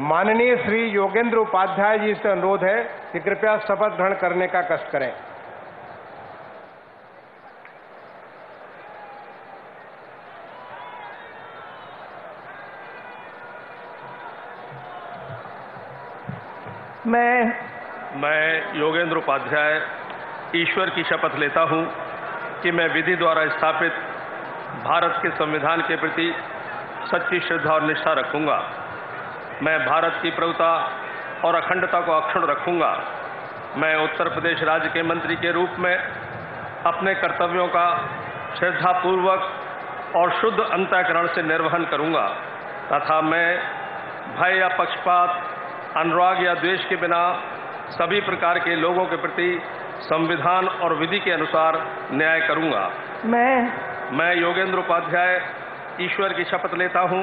माननीय श्री योगेंद्र उपाध्याय जी से अनुरोध है कि कृपया शपथ ग्रहण करने का कष्ट करें। मैं मैं योगेंद्र उपाध्याय ईश्वर की शपथ लेता हूँ कि मैं विधि द्वारा स्थापित भारत के संविधान के प्रति सच्ची श्रद्धा और निष्ठा रखूँगा। मैं भारत की प्रभुता और अखंडता को अक्षुण रखूँगा। मैं उत्तर प्रदेश राज्य के मंत्री के रूप में अपने कर्तव्यों का श्रद्धापूर्वक और शुद्ध अंतःकरण से निर्वहन करूँगा। तथा मैं भय या पक्षपात अनुराग या द्वेष के बिना सभी प्रकार के लोगों के प्रति संविधान और विधि के अनुसार न्याय करूँगा। मैं मैं योगेंद्र उपाध्याय ईश्वर की शपथ लेता हूँ।